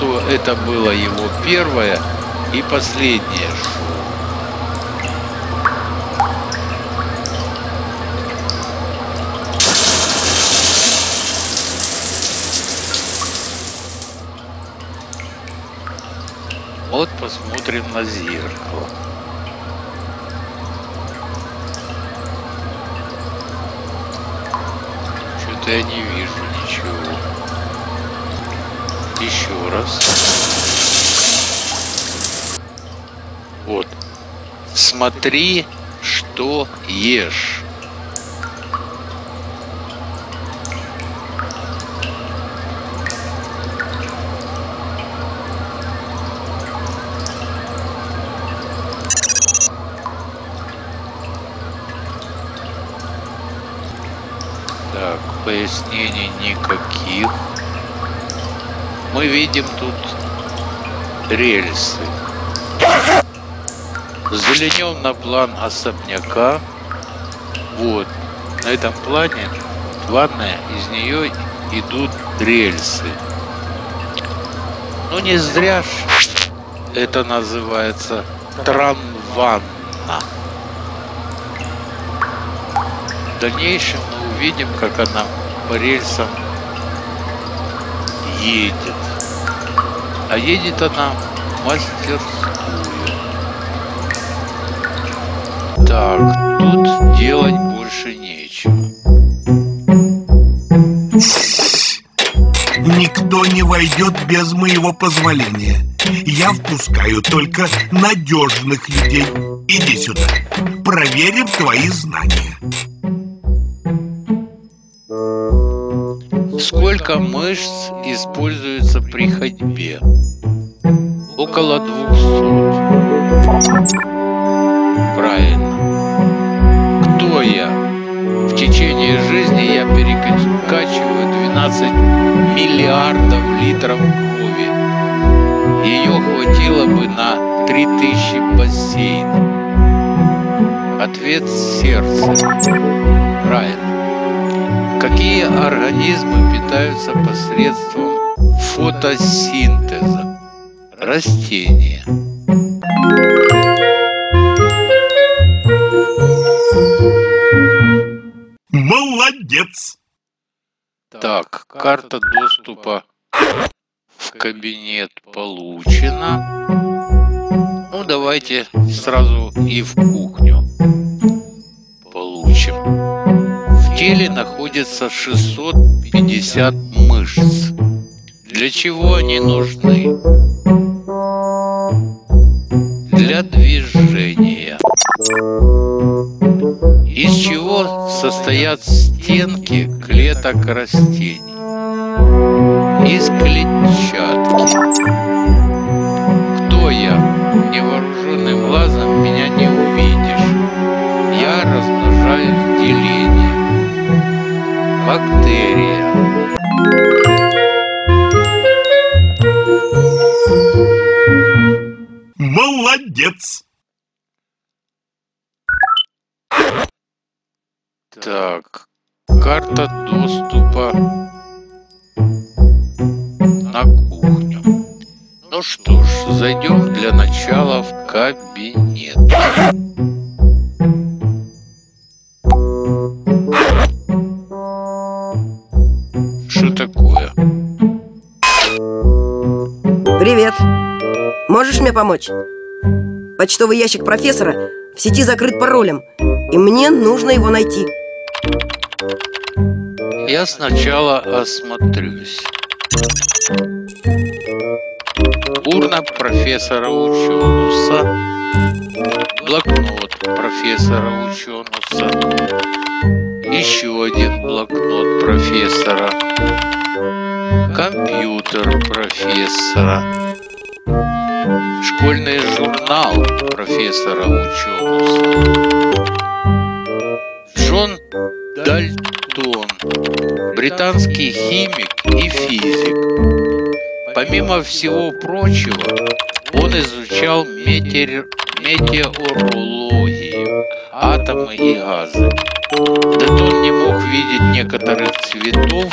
что это было его первое и последнее шоу. Вот посмотрим на зеркало. Что-то я не вижу ничего. Еще раз. Вот. Смотри, что ешь. Пояснений никаких. Мы видим тут рельсы. Взглянем на план особняка. Вот. На этом плане ванная, из нее идут рельсы. Ну не зря ж это называется трамванна. В дальнейшем мы увидим, как она по рельсам едет. А едет она в мастерскую. Так, тут делать больше нечего. Никто не войдет без моего позволения. Я впускаю только надежных людей. Иди сюда. Проверим твои знания. Сколько мышц используется при ходьбе? Около 200. Правильно. Кто я? В течение жизни я перекачиваю 12 миллиардов литров крови. Ее хватило бы на 3000 бассейнов. Ответ сердце. Правильно. Какие организмы питаются посредством фотосинтеза? Растения. Молодец! Так, карта доступа в кабинет получена. Ну, давайте сразу и в кухню получим. В теле находится 650 мышц. Для чего они нужны? Для движения. Из чего состоят стенки клеток растений? Из клетчатки. Кто я? Невооруженным глазом меня не Бактерия. Молодец! Так, карта доступа на кухню. Ну что ж, зайдем для начала в кабинет. Привет. Можешь мне помочь? Почтовый ящик профессора в сети закрыт паролем, и мне нужно его найти. Я сначала осмотрюсь. Урна профессора Ученуса. Блокнот профессора Ученуса. Еще один блокнот профессора. Компьютер профессора. Школьный журнал профессора Ученуса. Джон Дальтон, британский химик и физик. Помимо всего прочего, Он изучал метеор... метеорологию, атомы и газы. Детон не мог видеть некоторых цветов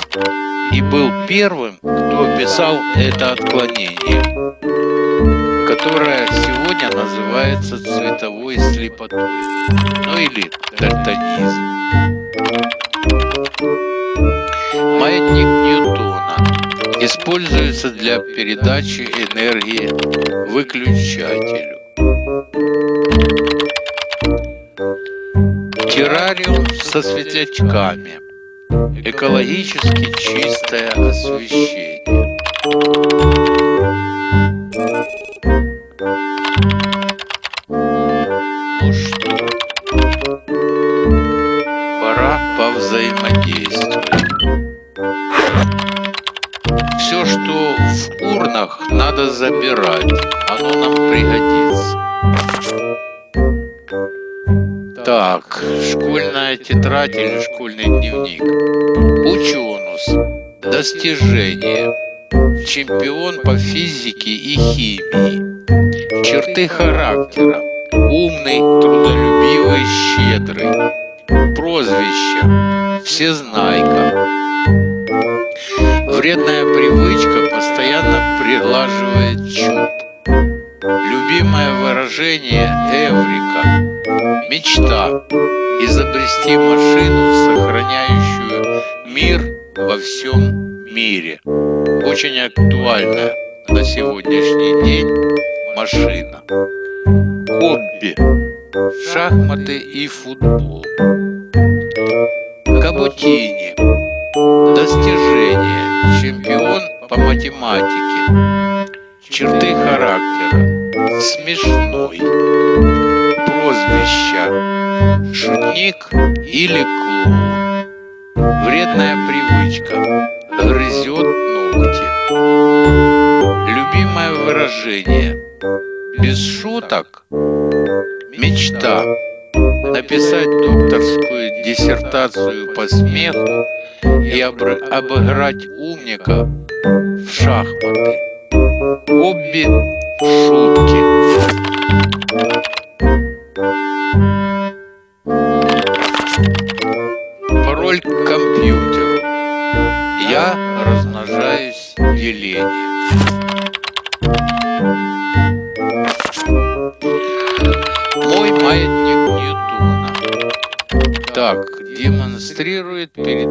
и был первым, кто описал это отклонение, которое сегодня называется цветовой слепотой, ну или дальтонизм. Маятник Ньютона используется для передачи энергии выключателю. Террариум со светлячками. Экологически чистое освещение. Ну что, пора повзаимодействовать. Все, что в урнах, надо забирать. Оно нам пригодится. Так, школьная тетрадь или школьный дневник. Ученус. Достижение. Чемпион по физике и химии. Черты характера. Умный, трудолюбивый, щедрый. Прозвище. Всезнайка. Вредная привычка постоянно приглаживает чуб. Любимое выражение «эврика» – мечта – изобрести машину, сохраняющую мир во всем мире. Очень актуальная на сегодняшний день машина. Хобби – шахматы и футбол. Каботини – достижение, чемпион по математике. Черты характера смешной. Прозвище шутник или клоун. Вредная привычка грызет ногти. Любимое выражение без шуток мечта написать докторскую диссертацию по смеху и обыграть умника в шахматы. Хобби шутки. Так, демонстрирует перед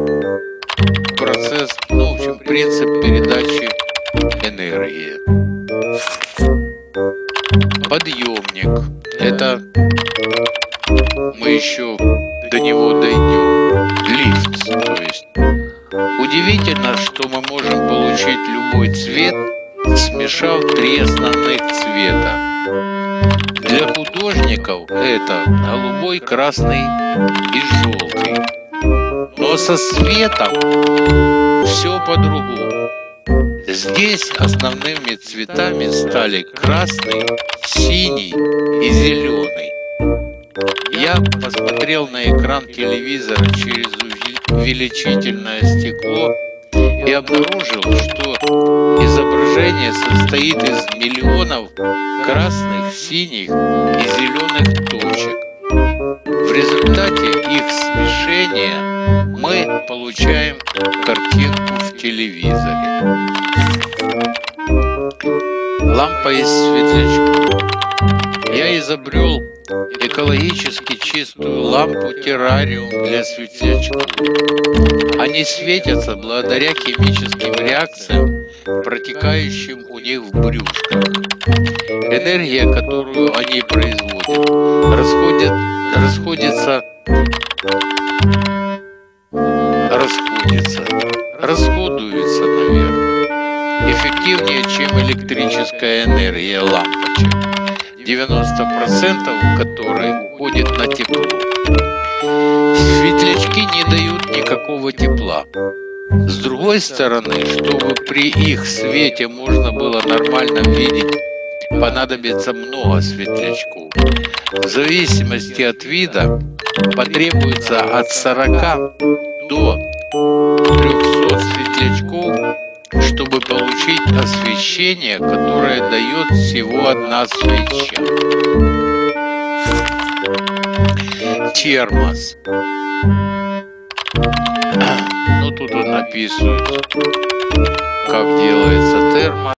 процесс, ну, в общем, принцип передачи энергии. Подъемник. Это мы еще до него дойдем. Лифт, то есть. Удивительно, что мы можем получить любой цвет, смешав три основных цвета. Для художников это голубой, красный и желтый. Но со светом все по-другому. Здесь основными цветами стали красный, синий и зеленый. Я посмотрел на экран телевизора через увеличительное стекло и обнаружил, что изображение состоит из миллионов красных, синих и зеленых точек. В результате их смешения мы получаем картинку в телевизоре. Лампа из светлячков. Я изобрел экологически чистую лампу террариум для светлячков. Они светятся благодаря химическим реакциям, протекающим у них в брюшках. Энергия, которую они производят, расходит, расходится расходится, расходуется наверх эффективнее, чем электрическая энергия лампочек, 90% которой уходит на тепло. Светлячки не дают никакого тепла. С другой стороны, чтобы при их свете можно было нормально видеть, понадобится много светлячков. В зависимости от вида потребуется от 40 до 300 светлячков чтобы получить освещение, которое дает всего одна свеча. Термос. Ну, тут он описывает, как делается термос.